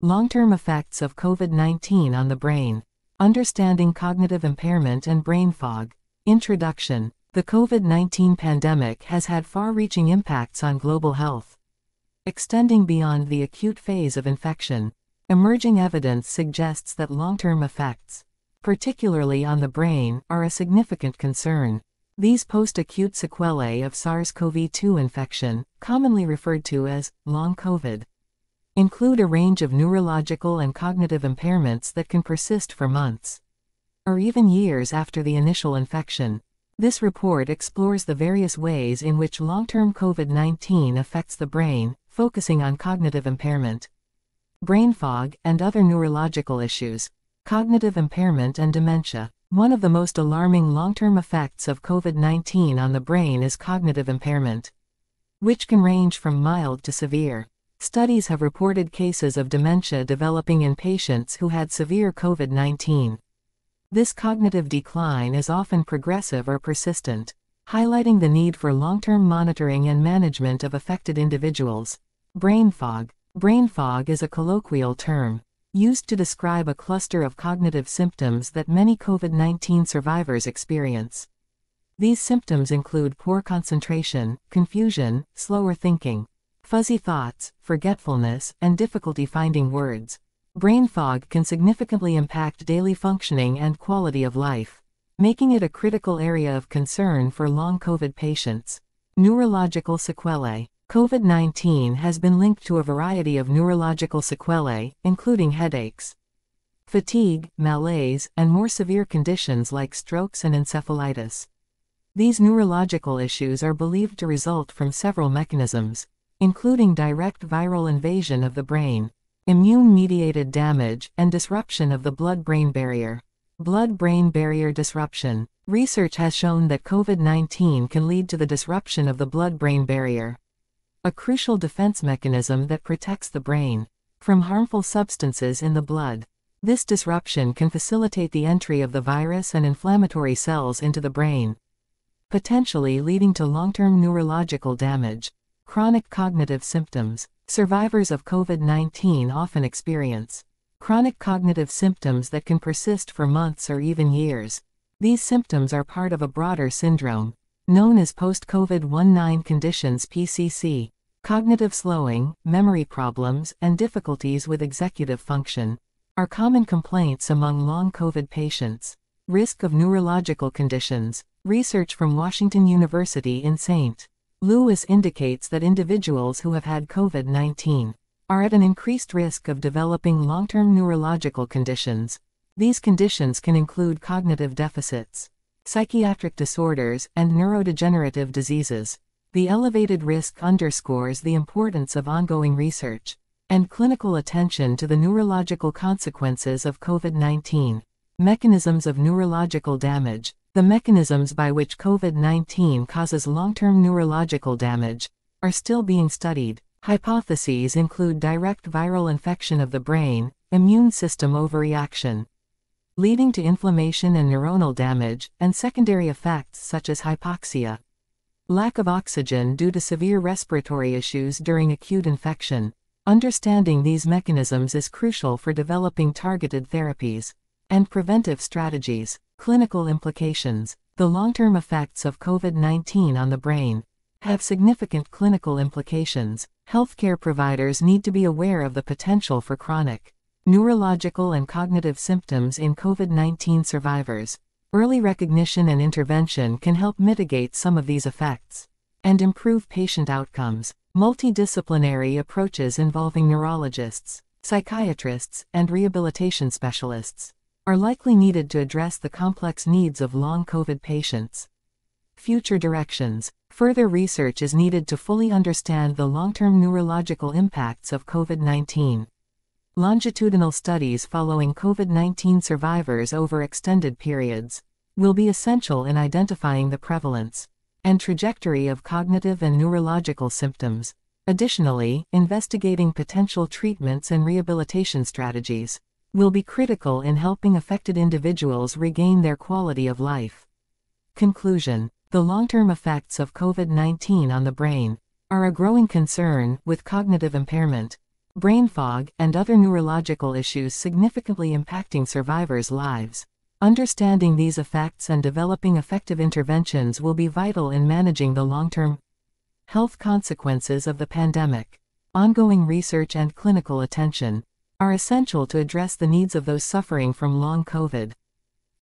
Long-term effects of COVID-19 on the brain. Understanding cognitive impairment and brain fog. Introduction. The COVID-19 pandemic has had far-reaching impacts on global health. Extending beyond the acute phase of infection, emerging evidence suggests that long-term effects, particularly on the brain, are a significant concern. These post-acute sequelae of SARS-CoV-2 infection, commonly referred to as long COVID, include a range of neurological and cognitive impairments that can persist for months or even years after the initial infection. This report explores the various ways in which long-term COVID-19 affects the brain, focusing on cognitive impairment, brain fog, and other neurological issues. Cognitive impairment and dementia. One of the most alarming long-term effects of COVID-19 on the brain is cognitive impairment, which can range from mild to severe. Studies have reported cases of dementia developing in patients who had severe COVID-19. This cognitive decline is often progressive or persistent, highlighting the need for long-term monitoring and management of affected individuals. Brain fog. Brain fog is a colloquial term used to describe a cluster of cognitive symptoms that many COVID-19 survivors experience. These symptoms include poor concentration, confusion, slower thinking, fuzzy thoughts, forgetfulness, and difficulty finding words. Brain fog can significantly impact daily functioning and quality of life, making it a critical area of concern for long COVID patients. Neurological sequelae COVID-19 has been linked to a variety of neurological sequelae, including headaches, fatigue, malaise, and more severe conditions like strokes and encephalitis. These neurological issues are believed to result from several mechanisms, including direct viral invasion of the brain, immune-mediated damage, and disruption of the blood-brain barrier. Blood-brain barrier disruption. Research has shown that COVID-19 can lead to the disruption of the blood-brain barrier a crucial defense mechanism that protects the brain from harmful substances in the blood. This disruption can facilitate the entry of the virus and inflammatory cells into the brain, potentially leading to long-term neurological damage. Chronic cognitive symptoms. Survivors of COVID-19 often experience chronic cognitive symptoms that can persist for months or even years. These symptoms are part of a broader syndrome, known as post-COVID-19 conditions PCC. Cognitive slowing, memory problems, and difficulties with executive function are common complaints among long COVID patients. Risk of neurological conditions. Research from Washington University in St. Louis indicates that individuals who have had COVID 19 are at an increased risk of developing long term neurological conditions. These conditions can include cognitive deficits, psychiatric disorders, and neurodegenerative diseases. The elevated risk underscores the importance of ongoing research and clinical attention to the neurological consequences of COVID 19. Mechanisms of neurological damage. The mechanisms by which COVID 19 causes long term neurological damage are still being studied. Hypotheses include direct viral infection of the brain, immune system overreaction, leading to inflammation and neuronal damage, and secondary effects such as hypoxia. Lack of oxygen due to severe respiratory issues during acute infection. Understanding these mechanisms is crucial for developing targeted therapies and preventive strategies. Clinical implications. The long-term effects of COVID-19 on the brain have significant clinical implications. Healthcare providers need to be aware of the potential for chronic Neurological and cognitive symptoms in COVID-19 survivors. Early recognition and intervention can help mitigate some of these effects and improve patient outcomes. Multidisciplinary approaches involving neurologists, psychiatrists, and rehabilitation specialists are likely needed to address the complex needs of long COVID patients. Future directions. Further research is needed to fully understand the long-term neurological impacts of COVID-19. Longitudinal studies following COVID-19 survivors over extended periods will be essential in identifying the prevalence and trajectory of cognitive and neurological symptoms. Additionally, investigating potential treatments and rehabilitation strategies will be critical in helping affected individuals regain their quality of life. Conclusion The long term effects of COVID 19 on the brain are a growing concern, with cognitive impairment, brain fog, and other neurological issues significantly impacting survivors' lives. Understanding these effects and developing effective interventions will be vital in managing the long-term health consequences of the pandemic. Ongoing research and clinical attention are essential to address the needs of those suffering from long COVID.